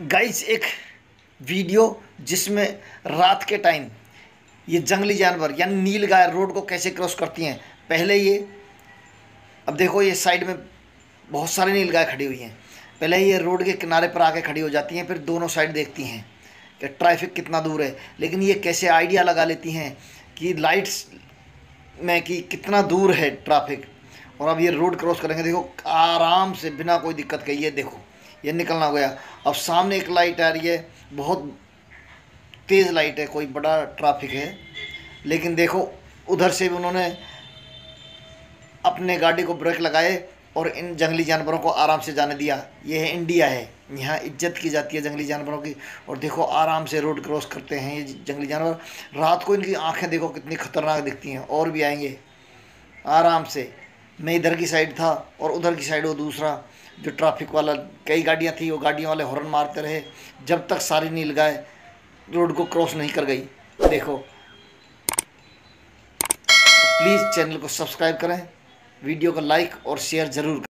Guys एक video जिसमें रात के टाइम ये जंगली जानवर, यानी नील गाय रोड को कैसे क्रॉस करती हैं? पहले ये, अब देखो ये साइड में बहुत सारी नील गाय खड़ी हुई हैं। पहले ये रोड के किनारे पर आके खड़ी हो जाती हैं, फिर दोनों साइड देखती हैं कि ट्रैफ़िक कितना दूर है। लेकिन ये कैसे आइडिया लगा लेती हैं कि लाइट्स में कि कितना दूर है ट्रैफ़िक और अब ये रोड क्रॉस करेंगे, देखो, आराम से, बिना कोई दिक्कत के, ये देखो। ये निकलना गया अब सामने एक लाइट आ रही है, बहुत तेज़ लाइट है, कोई बड़ा ट्रैफ़िक है। लेकिन देखो, उधर से भी उन्होंने अपने गाड़ी को ब्रेक लगाए और इन जंगली जानवरों को आराम से जाने दिया। ये है इंडिया है। यहाँ इज़्ज़त की जाती है जंगली जानवरों की। और देखो, आराम से रोड क्रॉस करते हैं ये जंगली जानवर। रात को इनकी आँखें देखो, कितनी खतरनाक दिखती हैं। और भी आएँगे। आराम से। मैं इधर की साइड था और उधर की साइड वो दूसरा, जो ट्रैफ़िक वाला, कई गाड़ियाँ थी, वो गाड़ियों वाले हॉर्न मारते रहे। जब तक सारी नील गाय रोड को क्रॉस नहीं कर गई। देखो। प्लीज़ चैनल को सब्सक्राइब करें वीडियो को लाइक और शेयर ज़रूर